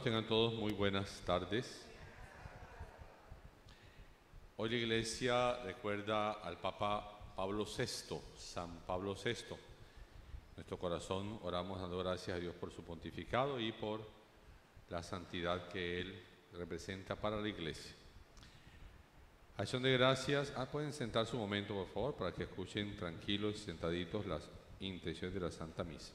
Hermanos, tengan todos muy buenas tardes. Hoy la iglesia recuerda al Papa Pablo VI, San Pablo VI. Nuestro corazón oramos dando gracias a Dios por su pontificado y por la santidad que Él representa para la iglesia. Acción de gracias. Ah, pueden sentarse un momento, por favor, para que escuchen tranquilos y sentaditos las intenciones de la Santa Misa.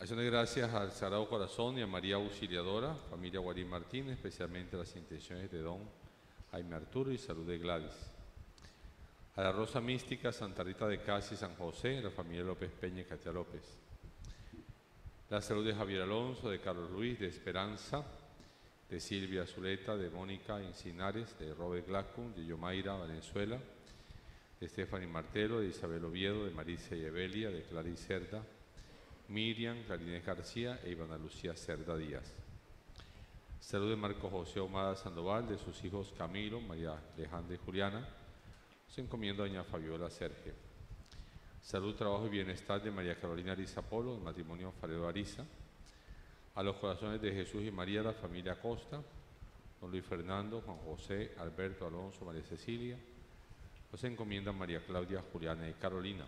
Acción de gracias al Sagrado Corazón y a María Auxiliadora, familia Guarín Martínez, especialmente las intenciones de Don Jaime Arturo y salud de Gladys. A la Rosa Mística, Santa Rita de Casi, San José, la familia López Peña y Katia López. La salud de Javier Alonso, de Carlos Luis, de Esperanza, de Silvia Zuleta, de Mónica Encinares, de Robert Glacun, de Yomaira Valenzuela, de Stephanie Martelo, de Isabel Oviedo, de Marisa y Evelia, de Clarice Cerda, Miriam, Clarinés García e Ivana Lucía Cerda Díaz. Salud de Marco José Omada Sandoval, de sus hijos Camilo, María Alejandra y Juliana. Se encomienda a doña Fabiola Sergio. Salud, trabajo y bienestar de María Carolina Ariza Polo, del matrimonio Faredo Ariza. A los corazones de Jesús y María, la familia Costa, don Luis Fernando, Juan José, Alberto, Alonso, María Cecilia. Los encomiendan María Claudia, Juliana y Carolina.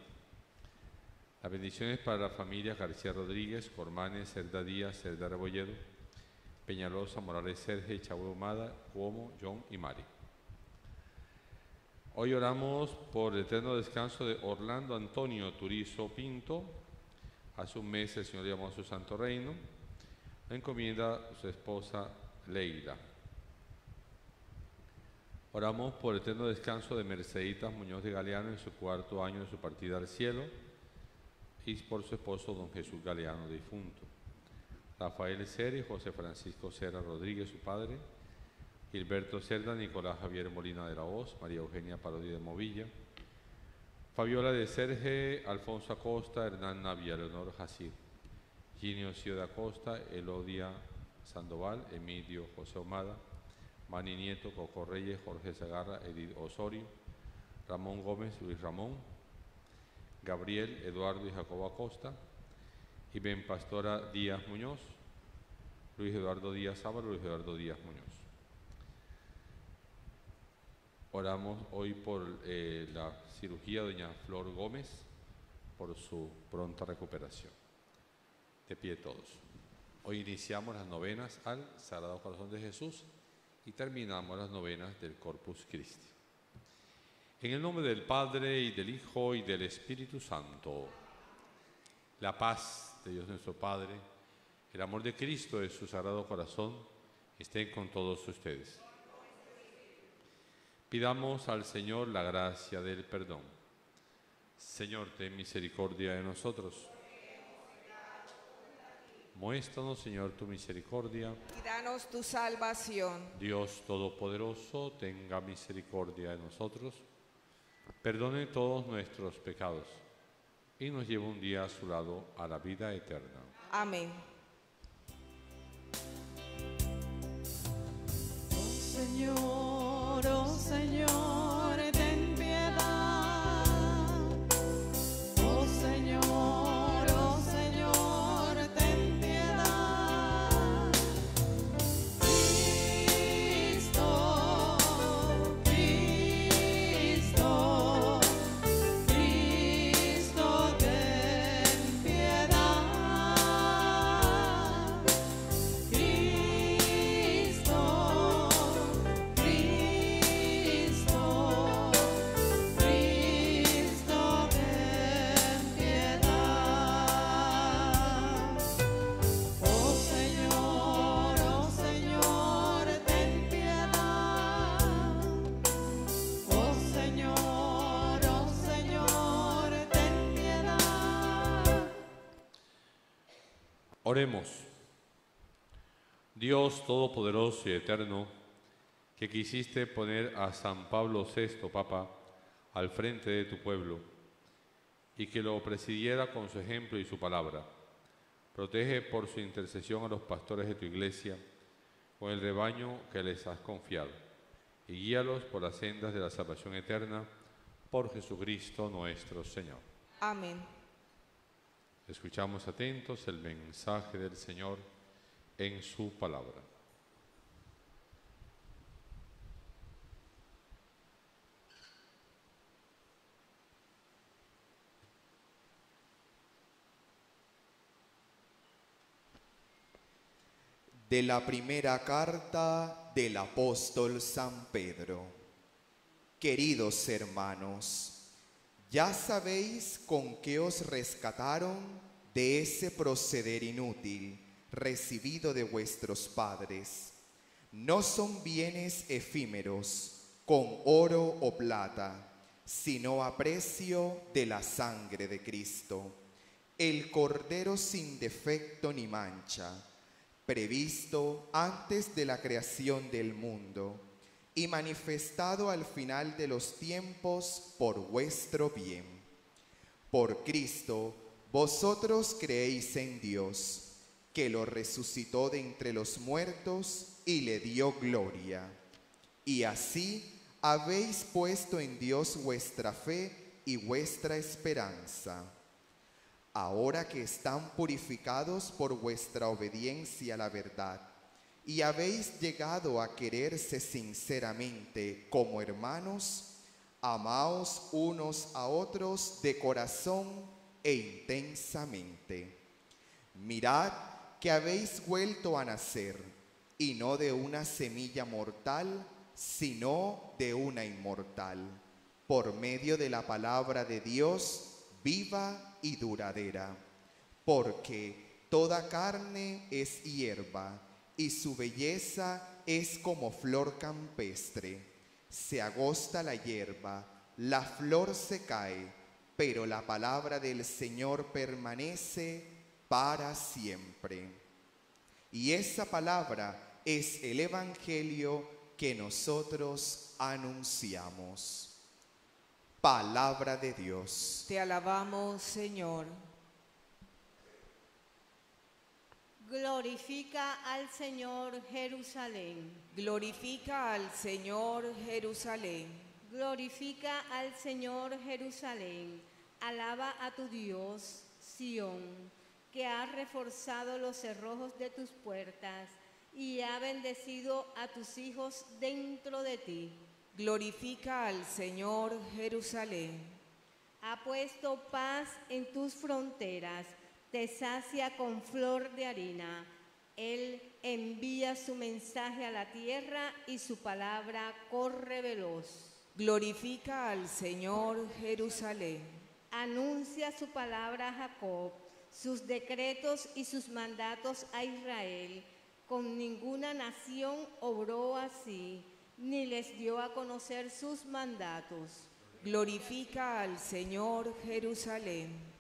Las bendiciones para la familia García Rodríguez, Cormanes, Cerda Díaz, Cerda Rebolledo, Peñalosa, Morales Sergio, Chavo Humada, Cuomo, John y Mari. Hoy oramos por el eterno descanso de Orlando Antonio Turizo Pinto. Hace un mes el Señor llamó a su santo reino. La encomienda a su esposa Leila. Oramos por el eterno descanso de Merceditas Muñoz de Galeano en su cuarto año de su partida al cielo y por su esposo don Jesús Galeano difunto. Rafael Cera José Francisco Cera Rodríguez, su padre, Gilberto Cerda, Nicolás Javier Molina de la Hoz, María Eugenia Parodi de Movilla, Fabiola de Serge, Alfonso Acosta, Hernán Navia, Leonor Jacir, Ginio Ciudad Acosta, Elodia Sandoval, Emilio José Omada, Mani Nieto, Coco Reyes, Jorge Zagarra, Edith Osorio, Ramón Gómez, Luis Ramón, Gabriel, Eduardo y Jacobo Acosta, y Ben Pastora Díaz Muñoz, Luis Eduardo Díaz Ábalo, Luis Eduardo Díaz Muñoz. Oramos hoy por eh, la cirugía de doña Flor Gómez, por su pronta recuperación. De pie todos. Hoy iniciamos las novenas al Sagrado Corazón de Jesús y terminamos las novenas del Corpus Christi. En el nombre del Padre y del Hijo y del Espíritu Santo, la paz de Dios nuestro Padre, el amor de Cristo de su Sagrado Corazón, estén con todos ustedes. Pidamos al Señor la gracia del perdón. Señor, ten misericordia de nosotros. Muéstranos, Señor, tu misericordia. y danos tu salvación. Dios Todopoderoso, tenga misericordia de nosotros, perdone todos nuestros pecados y nos lleve un día a su lado a la vida eterna. Amén. Señor, oh Señor, Oremos. Dios Todopoderoso y Eterno, que quisiste poner a San Pablo VI, Papa, al frente de tu pueblo, y que lo presidiera con su ejemplo y su palabra. Protege por su intercesión a los pastores de tu iglesia, con el rebaño que les has confiado, y guíalos por las sendas de la salvación eterna, por Jesucristo nuestro Señor. Amén. Escuchamos atentos el mensaje del Señor en su palabra. De la primera carta del apóstol San Pedro. Queridos hermanos, ya sabéis con qué os rescataron de ese proceder inútil recibido de vuestros padres. No son bienes efímeros con oro o plata, sino a precio de la sangre de Cristo, el Cordero sin defecto ni mancha previsto antes de la creación del mundo y manifestado al final de los tiempos por vuestro bien. Por Cristo, vosotros creéis en Dios, que lo resucitó de entre los muertos y le dio gloria. Y así habéis puesto en Dios vuestra fe y vuestra esperanza. Ahora que están purificados por vuestra obediencia a la verdad, y habéis llegado a quererse sinceramente como hermanos, amaos unos a otros de corazón e intensamente. Mirad que habéis vuelto a nacer, y no de una semilla mortal, sino de una inmortal, por medio de la palabra de Dios viva y duradera, porque toda carne es hierba y su belleza es como flor campestre. Se agosta la hierba, la flor se cae, pero la palabra del Señor permanece para siempre. Y esa palabra es el Evangelio que nosotros anunciamos. Palabra de Dios. Te alabamos, Señor. Glorifica al Señor Jerusalén. Glorifica al Señor Jerusalén. Glorifica al Señor Jerusalén. Alaba a tu Dios, Sión, que ha reforzado los cerrojos de tus puertas y ha bendecido a tus hijos dentro de ti. Glorifica al Señor Jerusalén. Ha puesto paz en tus fronteras, te sacia con flor de harina. Él envía su mensaje a la tierra y su palabra corre veloz. Glorifica al Señor Jerusalén. Anuncia su palabra a Jacob, sus decretos y sus mandatos a Israel. Con ninguna nación obró así, ni les dio a conocer sus mandatos. Glorifica al Señor Jerusalén.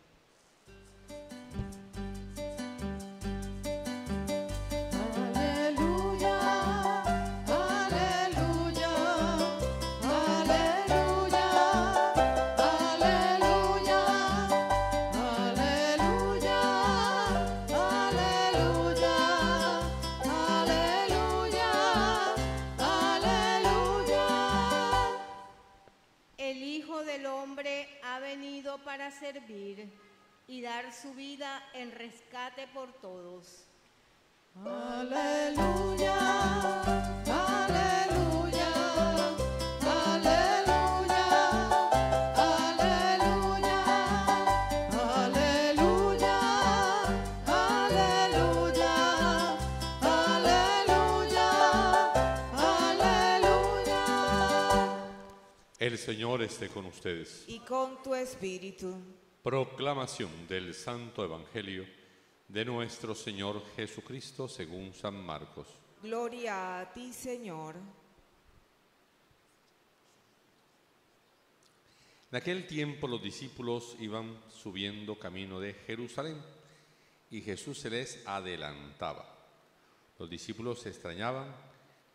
Para servir y dar su vida en rescate por todos. Aleluya, aleluya, El Señor esté con ustedes. Y con tu espíritu. Proclamación del Santo Evangelio de nuestro Señor Jesucristo según San Marcos. Gloria a ti, Señor. En aquel tiempo los discípulos iban subiendo camino de Jerusalén y Jesús se les adelantaba. Los discípulos se extrañaban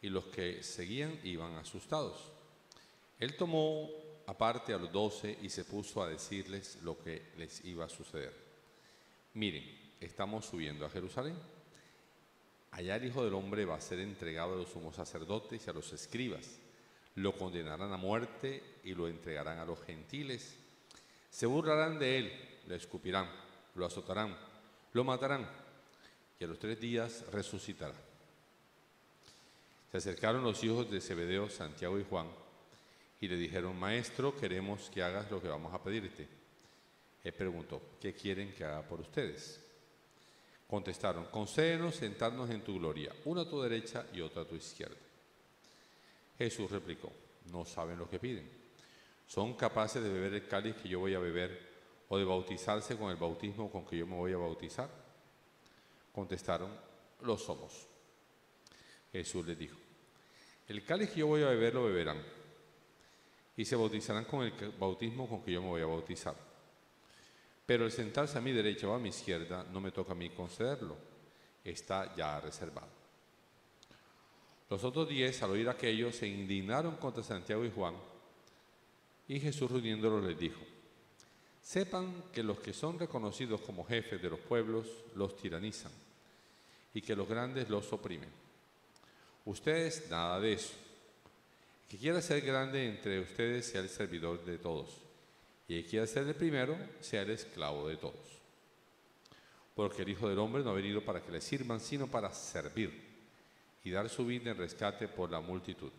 y los que seguían iban asustados. Él tomó aparte a los doce y se puso a decirles lo que les iba a suceder. Miren, estamos subiendo a Jerusalén. Allá el Hijo del Hombre va a ser entregado a los sumos sacerdotes y a los escribas. Lo condenarán a muerte y lo entregarán a los gentiles. Se burlarán de él, lo escupirán, lo azotarán, lo matarán. y a los tres días resucitará. Se acercaron los hijos de Zebedeo, Santiago y Juan, y le dijeron, Maestro, queremos que hagas lo que vamos a pedirte. Él preguntó, ¿qué quieren que haga por ustedes? Contestaron, concédenos sentarnos en tu gloria, una a tu derecha y otra a tu izquierda. Jesús replicó, no saben lo que piden. ¿Son capaces de beber el cáliz que yo voy a beber o de bautizarse con el bautismo con que yo me voy a bautizar? Contestaron, lo somos. Jesús les dijo, el cáliz que yo voy a beber lo beberán y se bautizarán con el bautismo con que yo me voy a bautizar. Pero el sentarse a mi derecha o a mi izquierda no me toca a mí concederlo, está ya reservado. Los otros diez, al oír aquello, se indignaron contra Santiago y Juan, y Jesús reuniéndolos les dijo, sepan que los que son reconocidos como jefes de los pueblos los tiranizan, y que los grandes los oprimen. Ustedes nada de eso. Que quiera ser grande entre ustedes sea el servidor de todos y el que quiera ser el primero sea el esclavo de todos. Porque el Hijo del Hombre no ha venido para que le sirvan, sino para servir y dar su vida en rescate por la multitud.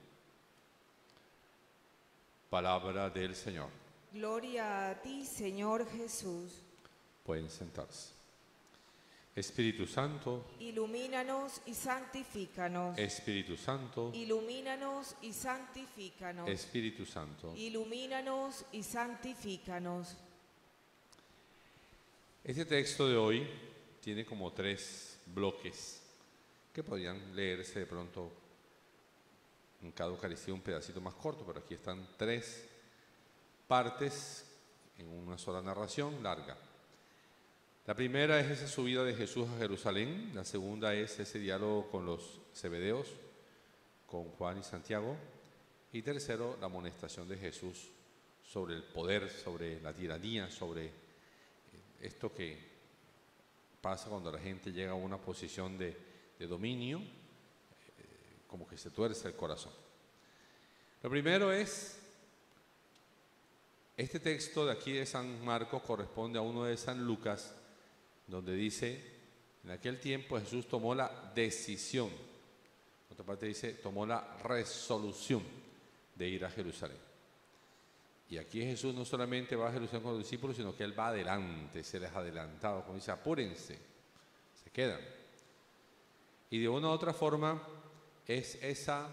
Palabra del Señor. Gloria a ti, Señor Jesús. Pueden sentarse. Espíritu Santo, Ilumínanos y santifícanos. Espíritu Santo, Ilumínanos y santifícanos. Espíritu Santo. Ilumínanos y santifícanos. Este texto de hoy tiene como tres bloques que podrían leerse de pronto en cada Eucaristía un pedacito más corto, pero aquí están tres partes en una sola narración larga. La primera es esa subida de Jesús a Jerusalén, la segunda es ese diálogo con los Zebedeos, con Juan y Santiago, y tercero, la amonestación de Jesús sobre el poder, sobre la tiranía, sobre esto que pasa cuando la gente llega a una posición de, de dominio, eh, como que se tuerce el corazón. Lo primero es, este texto de aquí de San Marcos corresponde a uno de San Lucas, donde dice, en aquel tiempo Jesús tomó la decisión, otra parte dice, tomó la resolución de ir a Jerusalén. Y aquí Jesús no solamente va a Jerusalén con los discípulos, sino que Él va adelante, se les ha adelantado, como dice, apúrense, se quedan. Y de una u otra forma es esa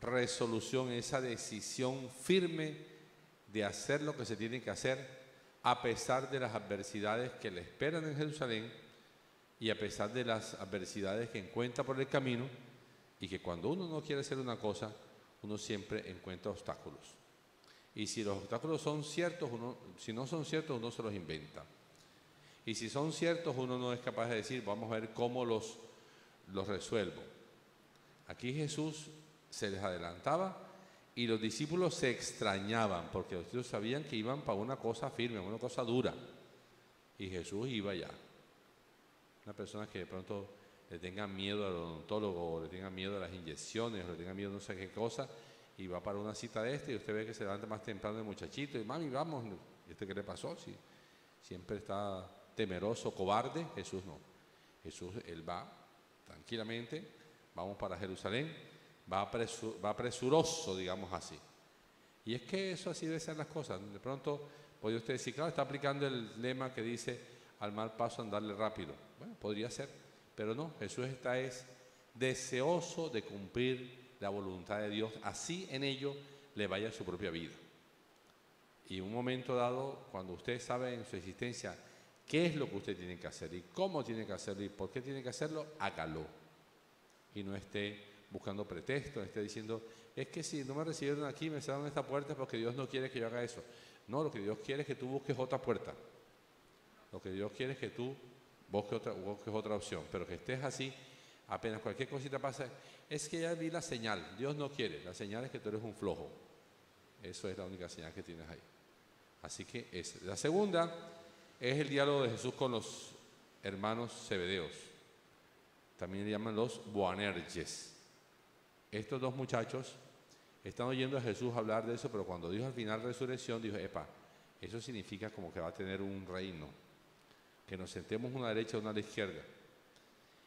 resolución, esa decisión firme de hacer lo que se tiene que hacer a pesar de las adversidades que le esperan en Jerusalén y a pesar de las adversidades que encuentra por el camino y que cuando uno no quiere hacer una cosa, uno siempre encuentra obstáculos. Y si los obstáculos son ciertos, uno, si no son ciertos, uno se los inventa. Y si son ciertos, uno no es capaz de decir, vamos a ver cómo los, los resuelvo. Aquí Jesús se les adelantaba y los discípulos se extrañaban porque los discípulos sabían que iban para una cosa firme, una cosa dura. Y Jesús iba ya. Una persona que de pronto le tenga miedo al odontólogo, o le tenga miedo a las inyecciones, o le tenga miedo a no sé qué cosa, y va para una cita de este y usted ve que se levanta más temprano el muchachito y mami, vamos. ¿Y este qué le pasó? Si siempre está temeroso, cobarde, Jesús no. Jesús, él va tranquilamente, vamos para Jerusalén va, va presuroso, digamos así. Y es que eso así debe ser las cosas. De pronto podría usted decir, claro, está aplicando el lema que dice al mal paso andarle rápido. Bueno, podría ser, pero no, Jesús está es deseoso de cumplir la voluntad de Dios, así en ello le vaya su propia vida. Y un momento dado, cuando usted sabe en su existencia qué es lo que usted tiene que hacer y cómo tiene que hacerlo y por qué tiene que hacerlo, hágalo. Y no esté buscando pretextos, esté diciendo, es que si no me recibieron aquí, me cerraron esta puerta porque Dios no quiere que yo haga eso. No, lo que Dios quiere es que tú busques otra puerta. Lo que Dios quiere es que tú busques otra, busques otra opción, pero que estés así, apenas cualquier cosita pasa, es que ya vi la señal, Dios no quiere, la señal es que tú eres un flojo. Eso es la única señal que tienes ahí. Así que es. La segunda es el diálogo de Jesús con los hermanos Zebedeos. También le llaman los Boanerges estos dos muchachos están oyendo a Jesús hablar de eso, pero cuando dijo al final resurrección, dijo, epa, eso significa como que va a tener un reino, que nos sentemos una derecha una a la izquierda.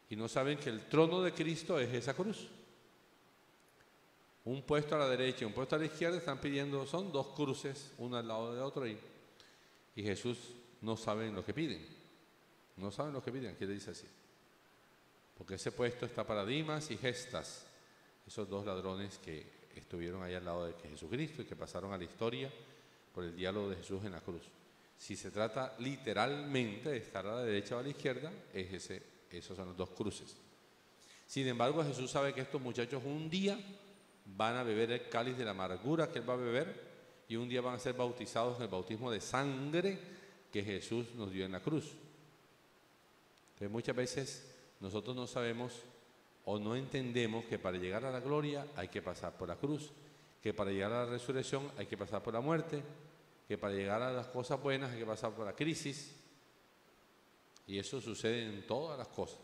y no saben que el trono de Cristo es esa cruz. Un puesto a la derecha y un puesto a la izquierda están pidiendo, son dos cruces, uno al lado de otro, y, y Jesús no sabe lo que piden. No saben lo que piden, ¿qué le dice así? Porque ese puesto está para Dimas y Gestas, esos dos ladrones que estuvieron ahí al lado de Jesucristo y que pasaron a la historia por el diálogo de Jesús en la cruz. Si se trata literalmente de estar a la derecha o a la izquierda, es ese, esos son los dos cruces. Sin embargo, Jesús sabe que estos muchachos un día van a beber el cáliz de la amargura que Él va a beber y un día van a ser bautizados en el bautismo de sangre que Jesús nos dio en la cruz. Entonces muchas veces nosotros no sabemos o no entendemos que para llegar a la gloria hay que pasar por la cruz, que para llegar a la resurrección hay que pasar por la muerte, que para llegar a las cosas buenas hay que pasar por la crisis. Y eso sucede en todas las cosas,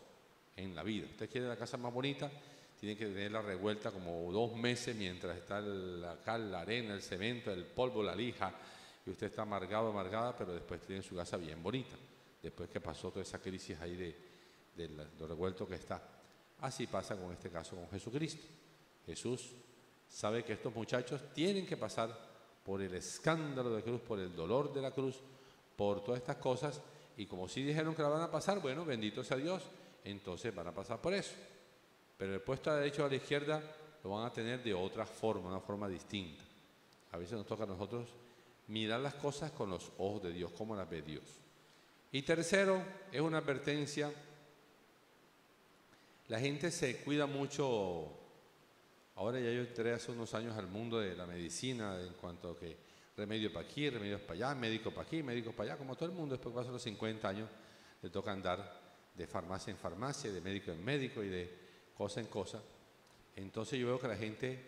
en la vida. Usted quiere la casa más bonita, tiene que tenerla revuelta como dos meses mientras está la cal, la arena, el cemento, el polvo, la lija, y usted está amargado, amargada, pero después tiene su casa bien bonita, después que pasó toda esa crisis ahí de, de lo revuelto que está. Así pasa con este caso con Jesucristo. Jesús sabe que estos muchachos tienen que pasar por el escándalo de cruz, por el dolor de la cruz, por todas estas cosas, y como si dijeron que la van a pasar, bueno, bendito sea Dios, entonces van a pasar por eso. Pero el puesto a la derecha o a la izquierda lo van a tener de otra forma, una forma distinta. A veces nos toca a nosotros mirar las cosas con los ojos de Dios, como las ve Dios. Y tercero, es una advertencia. La gente se cuida mucho. Ahora ya yo entré hace unos años al mundo de la medicina en cuanto a que remedio para aquí, remedios para allá, médico para aquí, médico para allá, como todo el mundo, después de los 50 años, le toca andar de farmacia en farmacia, de médico en médico y de cosa en cosa. Entonces yo veo que la gente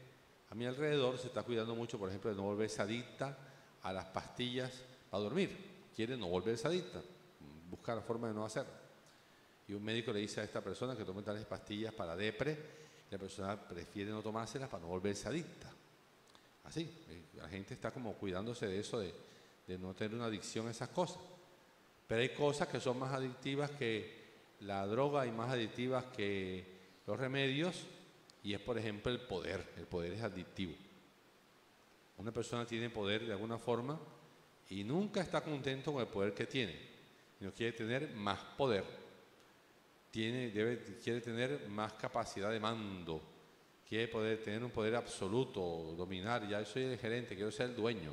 a mi alrededor se está cuidando mucho, por ejemplo, de no volverse adicta a las pastillas para dormir. Quiere no volverse adicta, buscar la forma de no hacerlo. Y un médico le dice a esta persona que tome tales pastillas para depre, la persona prefiere no tomárselas para no volverse adicta. Así, la gente está como cuidándose de eso, de, de no tener una adicción a esas cosas. Pero hay cosas que son más adictivas que la droga y más adictivas que los remedios y es, por ejemplo, el poder. El poder es adictivo. Una persona tiene poder de alguna forma y nunca está contento con el poder que tiene, sino quiere tener más poder. Tiene, debe, quiere tener más capacidad de mando, quiere poder tener un poder absoluto, dominar, ya soy el gerente, quiero ser el dueño.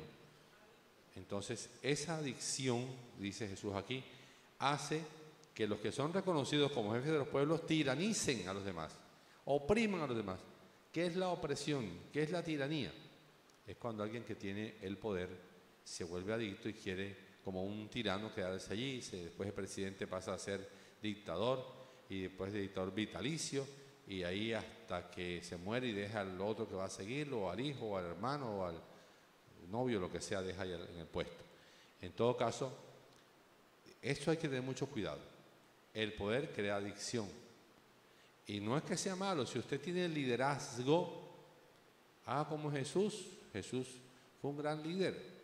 Entonces, esa adicción, dice Jesús aquí, hace que los que son reconocidos como jefes de los pueblos tiranicen a los demás, opriman a los demás. ¿Qué es la opresión? ¿Qué es la tiranía? Es cuando alguien que tiene el poder se vuelve adicto y quiere, como un tirano, quedarse allí, después el presidente pasa a ser dictador y después de dictador vitalicio y ahí hasta que se muere y deja al otro que va a seguirlo, o al hijo, o al hermano, o al novio, lo que sea, deja en el puesto. En todo caso, esto hay que tener mucho cuidado. El poder crea adicción. Y no es que sea malo, si usted tiene liderazgo, haga como Jesús. Jesús fue un gran líder.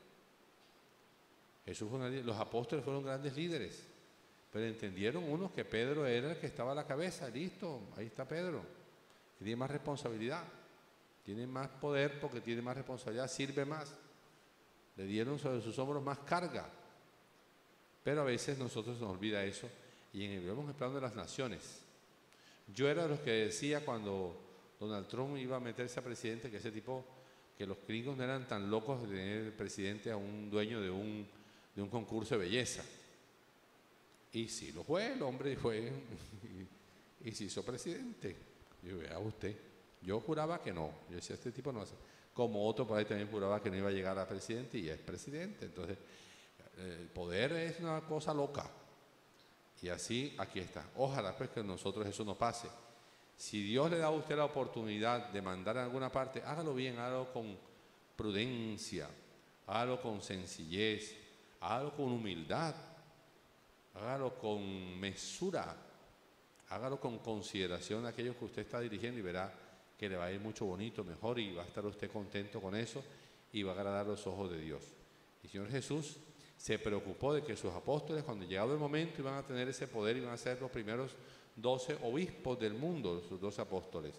Jesús fue Los apóstoles fueron grandes líderes. Pero entendieron unos que Pedro era el que estaba a la cabeza. Listo, ahí está Pedro. Tiene más responsabilidad. Tiene más poder porque tiene más responsabilidad, sirve más. Le dieron sobre sus hombros más carga. Pero a veces nosotros nos olvida eso y en el, vemos el plan de las naciones. Yo era de los que decía cuando Donald Trump iba a meterse a presidente que ese tipo, que los gringos no eran tan locos de tener presidente a un dueño de un concurso de belleza. Y sí lo fue, el hombre fue y, se hizo presidente. Yo vea usted, yo juraba que no, yo decía, este tipo no hace. Como otro por ahí también juraba que no iba a llegar a presidente y es presidente. Entonces, el poder es una cosa loca. Y así aquí está. Ojalá pues que nosotros eso no pase. Si Dios le da a usted la oportunidad de mandar a alguna parte, hágalo bien, hágalo con prudencia, hágalo con sencillez, hágalo con humildad, hágalo con mesura, hágalo con consideración a aquellos que usted está dirigiendo y verá que le va a ir mucho bonito, mejor y va a estar usted contento con eso y va a agradar los ojos de Dios. Y Señor Jesús se preocupó de que sus apóstoles, cuando llegado el momento, iban a tener ese poder, iban a ser los primeros doce obispos del mundo, sus doce apóstoles,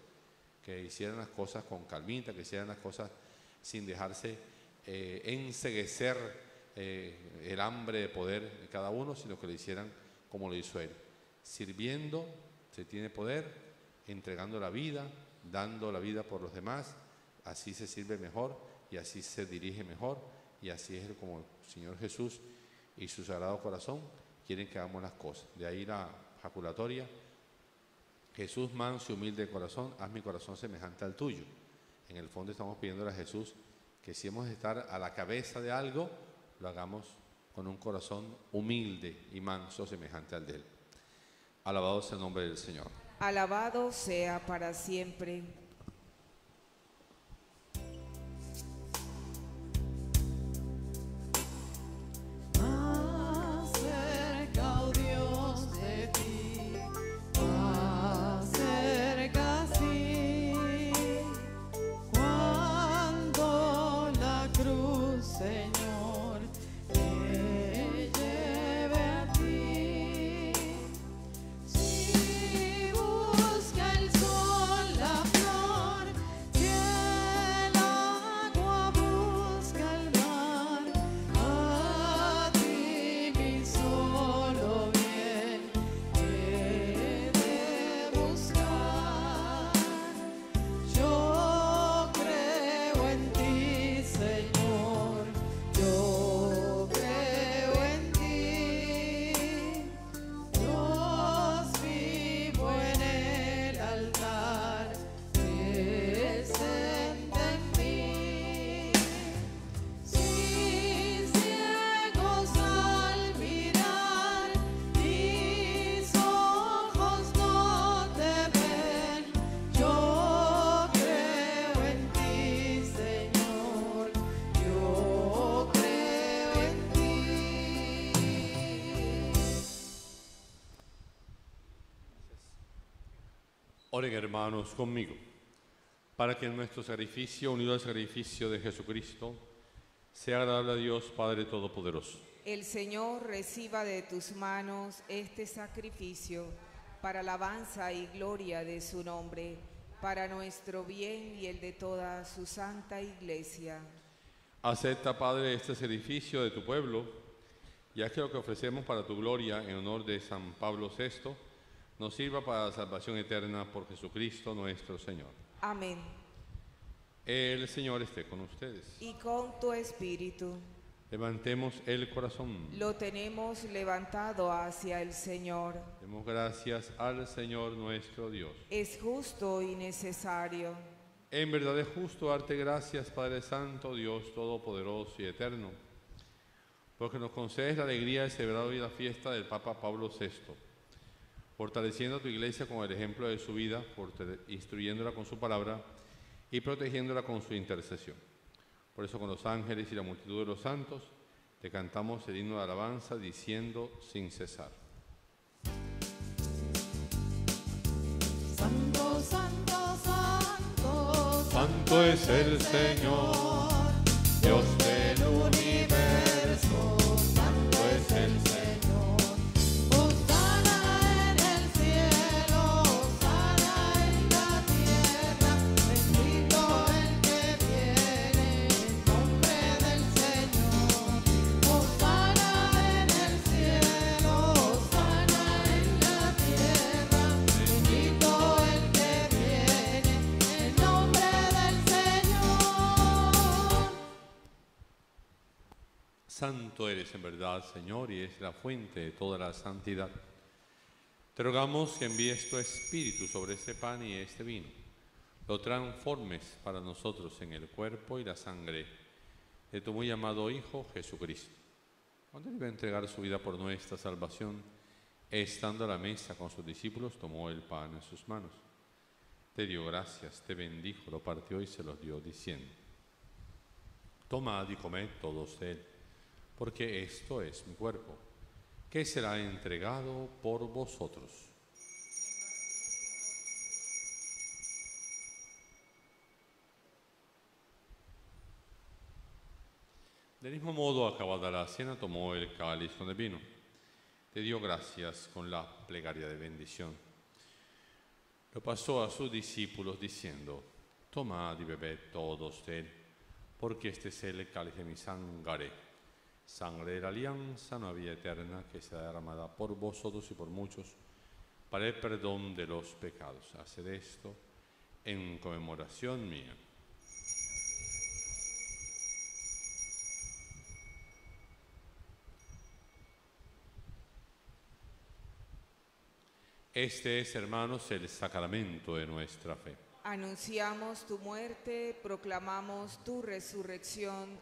que hicieran las cosas con calmita, que hicieran las cosas sin dejarse eh, enseguecer eh, el hambre de poder de cada uno, sino que lo hicieran como lo hizo él. Sirviendo se tiene poder, entregando la vida, dando la vida por los demás, así se sirve mejor y así se dirige mejor y así es como el Señor Jesús y su Sagrado Corazón quieren que hagamos las cosas. De ahí la jaculatoria, Jesús manso y humilde de corazón, haz mi corazón semejante al tuyo. En el fondo estamos pidiendo a Jesús que si hemos de estar a la cabeza de algo, lo hagamos con un corazón humilde y manso semejante al de Él. Alabado sea el nombre del Señor. Alabado sea para siempre. Oren hermanos conmigo, para que nuestro sacrificio, unido al sacrificio de Jesucristo, sea agradable a Dios Padre Todopoderoso. El Señor reciba de tus manos este sacrificio para alabanza y gloria de su nombre, para nuestro bien y el de toda su santa iglesia. Acepta, Padre, este sacrificio de tu pueblo, ya que lo que ofrecemos para tu gloria en honor de San Pablo VI, nos sirva para la salvación eterna por Jesucristo nuestro Señor. Amén. El Señor esté con ustedes. Y con tu espíritu. Levantemos el corazón. Lo tenemos levantado hacia el Señor. Demos gracias al Señor nuestro Dios. Es justo y necesario. En verdad es justo darte gracias, Padre Santo, Dios Todopoderoso y Eterno, porque nos concedes la alegría de celebrar hoy la fiesta del Papa Pablo VI fortaleciendo a tu iglesia con el ejemplo de su vida, instruyéndola con su palabra y protegiéndola con su intercesión. Por eso con los ángeles y la multitud de los santos te cantamos el himno de alabanza diciendo sin cesar. Santo, santo, santo, santo es el Señor, en verdad, Señor, y es la fuente de toda la santidad. Te rogamos que envíes tu Espíritu sobre este pan y este vino, lo transformes para nosotros en el cuerpo y la sangre de tu muy amado Hijo Jesucristo. Cuando él iba a entregar su vida por nuestra salvación, estando a la mesa con sus discípulos, tomó el pan en sus manos. Te dio gracias, te bendijo, lo partió y se los dio diciendo, Tomad y comed todos él porque esto es mi cuerpo, que será entregado por vosotros. Del mismo modo, acabada la cena, tomó el cáliz con el vino. Te dio gracias con la plegaria de bendición. Lo pasó a sus discípulos diciendo, tomad y bebed todos de él, porque este es el cáliz de mi sangre, sangre de la alianza había eterna que será derramada por vosotros y por muchos para el perdón de los pecados. Haced esto en conmemoración mía. Este es, hermanos, el sacramento de nuestra fe. Anunciamos tu muerte, proclamamos tu resurrección.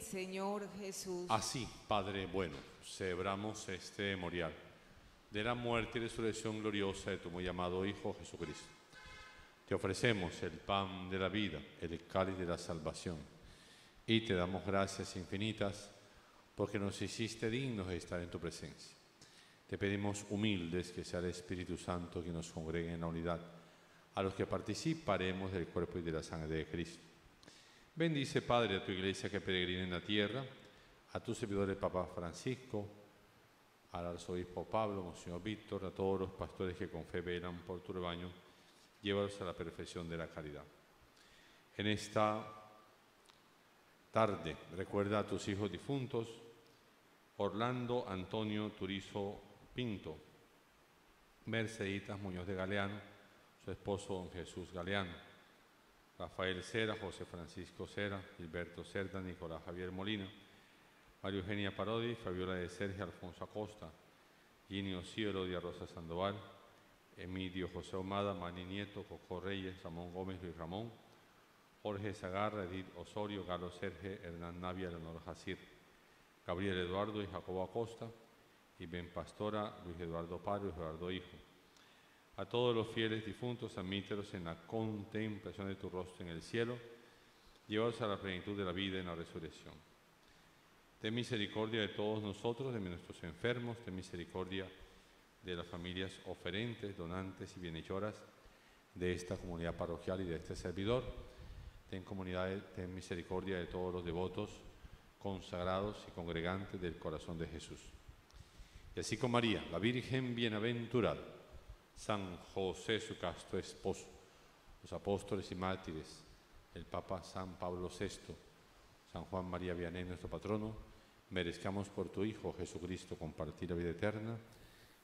Señor Jesús. Así, Padre bueno, celebramos este memorial de la muerte y resurrección gloriosa de tu muy amado Hijo Jesucristo. Te ofrecemos el pan de la vida, el cáliz de la salvación, y te damos gracias infinitas porque nos hiciste dignos de estar en tu presencia. Te pedimos humildes que sea el Espíritu Santo que nos congregue en la unidad, a los que participaremos del cuerpo y de la sangre de Cristo. Bendice, Padre, a tu iglesia que peregrina en la tierra, a tu servidor el Papa Francisco, al arzobispo Pablo, Monseñor Víctor, a todos los pastores que con fe velan por tu rebaño, llévalos a la perfección de la caridad. En esta tarde, recuerda a tus hijos difuntos, Orlando Antonio Turizo Pinto, Merceditas Muñoz de Galeano, su esposo don Jesús Galeano, Rafael Cera, José Francisco Cera, Gilberto Cerda, Nicolás Javier Molina, María Eugenia Parodi, Fabiola de Sergio, Alfonso Acosta, Ginio Cielo, Díaz Rosa Sandoval, Emilio José Omada, Mani Nieto, Coco Reyes, Ramón Gómez, Luis Ramón, Jorge Zagarra, Edith Osorio, Galo Serge, Hernán Navia, Leonor Jacir, Gabriel Eduardo y Jacobo Acosta, y Ben Pastora, Luis Eduardo Padre, Eduardo Hijo. A todos los fieles difuntos, admítelos en la contemplación de tu rostro en el cielo, llévalos a la plenitud de la vida en la resurrección. Ten misericordia de todos nosotros, de nuestros enfermos, ten misericordia de las familias oferentes, donantes y bienhechoras de esta comunidad parroquial y de este servidor. Ten, comunidad, ten misericordia de todos los devotos, consagrados y congregantes del corazón de Jesús. Y así con María, la Virgen bienaventurada, San José su casto esposo, los apóstoles y mártires, el Papa San Pablo VI, San Juan María Vianney, nuestro patrono, merezcamos por tu Hijo Jesucristo compartir la vida eterna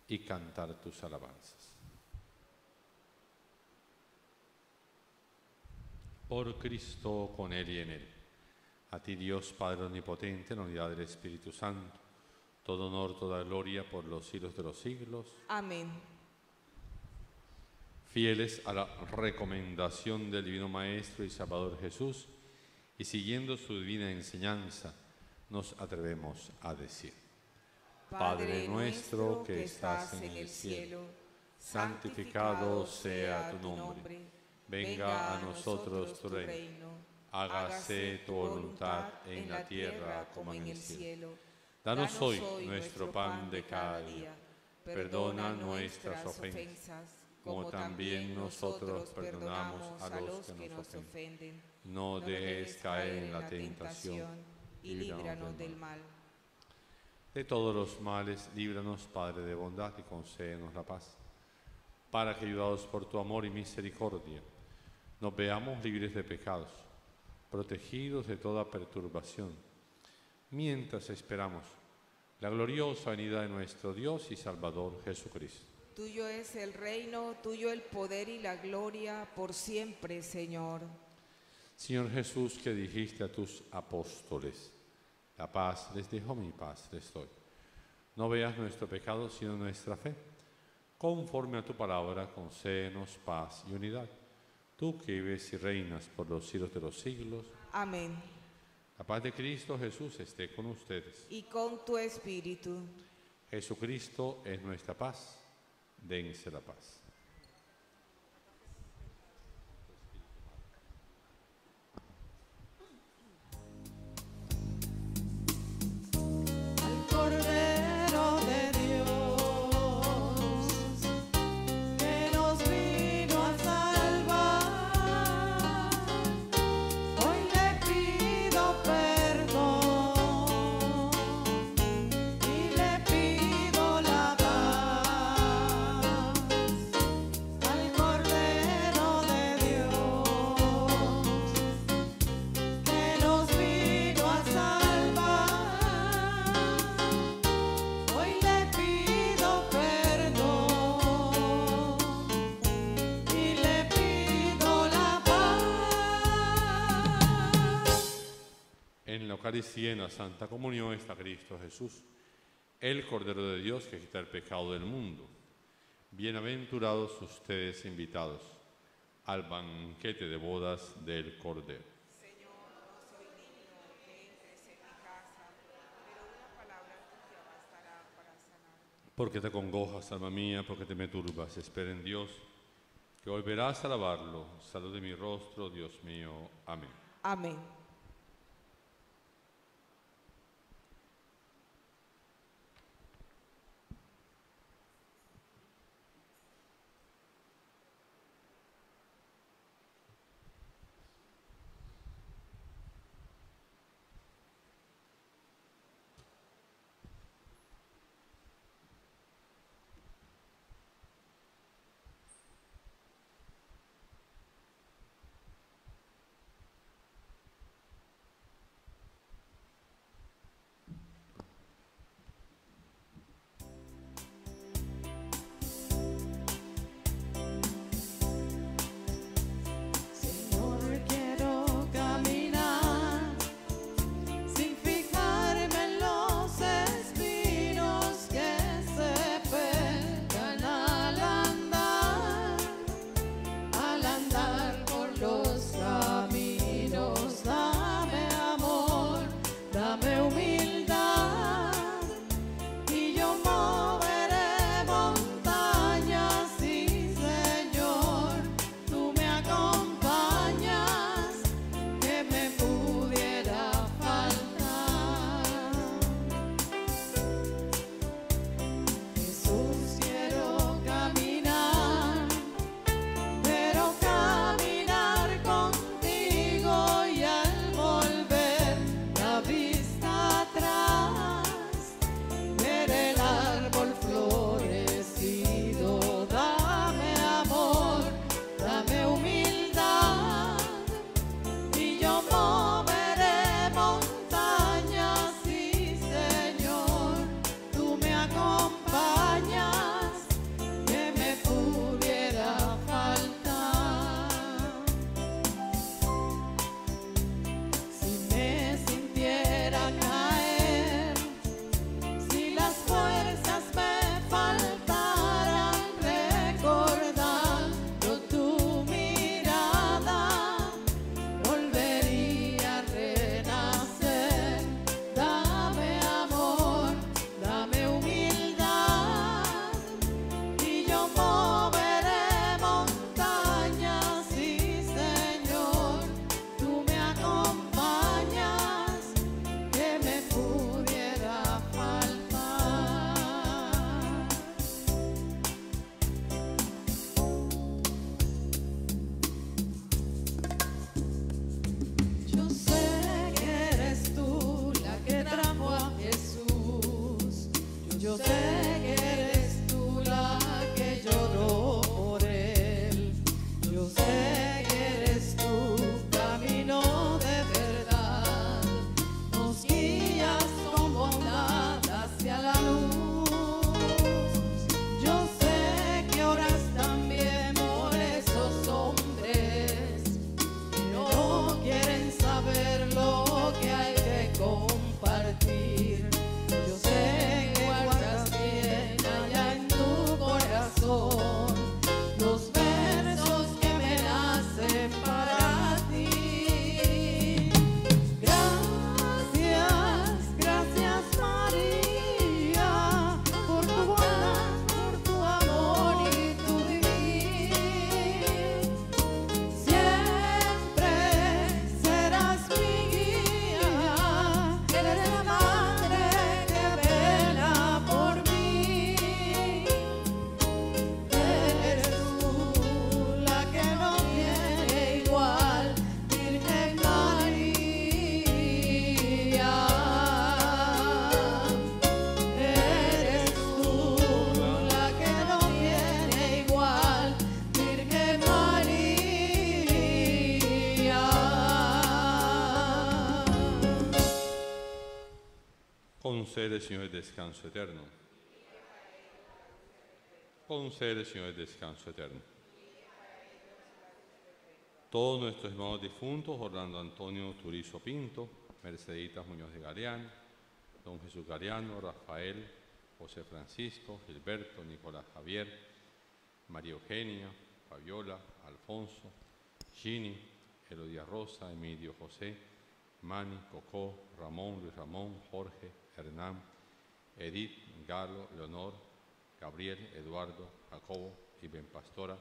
y cantar tus alabanzas. Por Cristo, con Él y en Él. A ti Dios Padre Omnipotente, en la unidad del Espíritu Santo, todo honor, toda gloria por los siglos de los siglos. Amén. Fieles a la recomendación del Divino Maestro y Salvador Jesús, y siguiendo su divina enseñanza, nos atrevemos a decir. Padre nuestro que estás en el cielo, santificado sea tu nombre. Venga a nosotros tu reino. Hágase tu voluntad en la tierra como en el cielo. Danos hoy nuestro pan de cada día. Perdona nuestras ofensas, como también nosotros perdonamos a los que nos ofenden. No dejes caer en la tentación y líbranos del mal. De todos los males, líbranos, Padre de bondad, y concédenos la paz, para que, ayudados por tu amor y misericordia, nos veamos libres de pecados, protegidos de toda perturbación, mientras esperamos la gloriosa venida de nuestro Dios y Salvador Jesucristo. Tuyo es el reino, tuyo el poder y la gloria por siempre, Señor. Señor Jesús, que dijiste a tus apóstoles, la paz les dejo, mi paz les doy. No veas nuestro pecado, sino nuestra fe. Conforme a tu palabra, concédenos paz y unidad. Tú que vives y reinas por los siglos de los siglos. Amén. La paz de Cristo Jesús esté con ustedes. Y con tu espíritu. Jesucristo es nuestra paz. Dense la paz. Eucaristía, en la Santa Comunión, está Cristo Jesús, el Cordero de Dios que quita el pecado del mundo. Bienaventurados ustedes invitados al banquete de bodas del Cordero. porque te congojas, alma mía, porque te me turbas. Espera en Dios, que volverás a alabarlo. Salud de mi rostro, Dios mío. Amén. Amén. é. Concede, Señor, descanso eterno. Concede, Señor, descanso eterno. Todos nuestros hermanos difuntos, Orlando Antonio Turizo Pinto, Mercedita Muñoz de Galeán, Don Jesús Galeano, Rafael, José Francisco, Gilberto, Nicolás Javier, María Eugenia, Fabiola, Alfonso, Gini, Elodia Rosa, Emilio José, Mani, Cocó, Ramón, Luis Ramón, Jorge, Hernán, Edith, Galo, Leonor, Gabriel, Eduardo, Jacobo y Ben Pastora,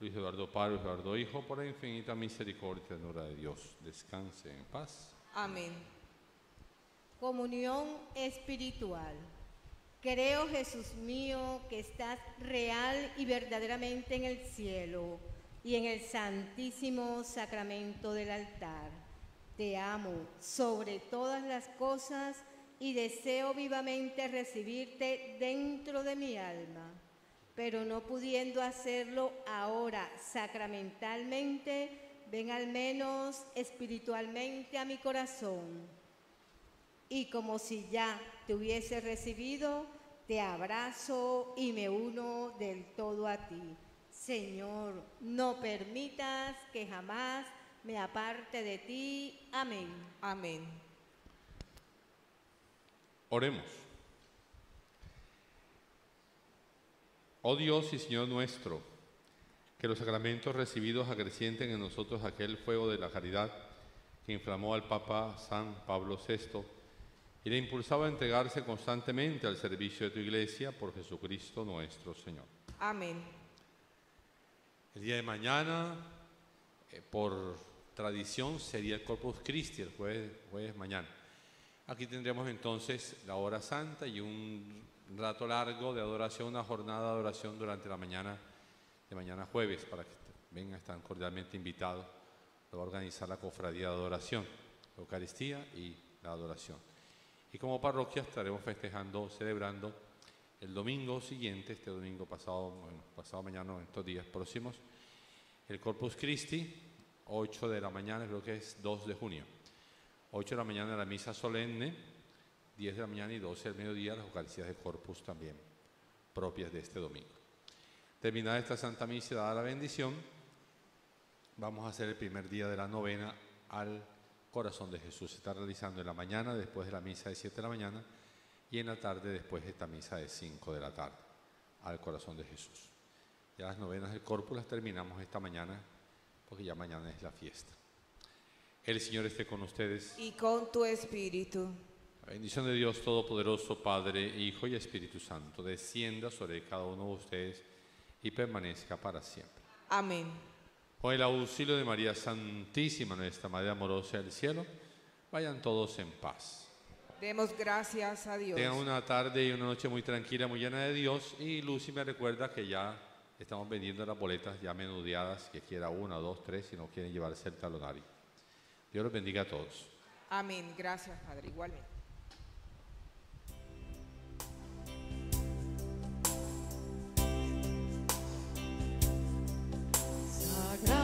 Luis Eduardo Padre, Eduardo Hijo, por la infinita misericordia y ternura de Dios. Descanse en paz. Amén. Comunión espiritual. Creo, Jesús mío, que estás real y verdaderamente en el cielo y en el santísimo sacramento del altar. Te amo sobre todas las cosas y deseo vivamente recibirte dentro de mi alma, pero no pudiendo hacerlo ahora sacramentalmente, ven al menos espiritualmente a mi corazón y como si ya te hubiese recibido, te abrazo y me uno del todo a ti. Señor, no permitas que jamás me aparte de ti. Amén. Amén. Oremos. Oh Dios y Señor nuestro, que los sacramentos recibidos acrecienten en nosotros aquel fuego de la caridad que inflamó al Papa San Pablo VI y le impulsaba a entregarse constantemente al servicio de tu iglesia por Jesucristo nuestro Señor. Amén. El día de mañana, eh, por tradición, sería el Corpus Christi, el jueves, jueves mañana. Aquí tendremos entonces la hora santa y un rato largo de adoración, una jornada de adoración durante la mañana de mañana jueves, para que vengan, están cordialmente invitados. Lo va a organizar la cofradía de adoración, la Eucaristía y la adoración. Y como parroquia estaremos festejando, celebrando el domingo siguiente, este domingo pasado, bueno, pasado mañana, en estos días próximos, el Corpus Christi, 8 de la mañana, creo que es 2 de junio. 8 de la mañana la misa solemne, 10 de la mañana y 12 del mediodía las Eucaristías de Corpus también, propias de este domingo. Terminada esta Santa Misa dada la bendición, vamos a hacer el primer día de la novena al corazón de Jesús. Se está realizando en la mañana, después de la misa de 7 de la mañana, y en la tarde, después de esta misa de 5 de la tarde, al corazón de Jesús. Ya las novenas del Corpus las terminamos esta mañana, porque ya mañana es la fiesta. El Señor esté con ustedes. Y con tu espíritu. La bendición de Dios Todopoderoso, Padre, Hijo y Espíritu Santo, descienda sobre cada uno de ustedes y permanezca para siempre. Amén. Con el auxilio de María Santísima, nuestra Madre amorosa del cielo, vayan todos en paz. Demos gracias a Dios. Tengan una tarde y una noche muy tranquila, muy llena de Dios. Y Lucy me recuerda que ya estamos vendiendo las boletas ya menudeadas, que quiera una, dos, tres, si no quieren llevarse el talonario. Dios los bendiga a todos. Amén. Gracias, Padre. Igualmente. Sagrado